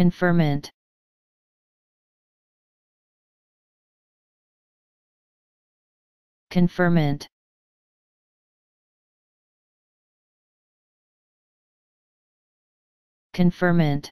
Conferment Conferment Conferment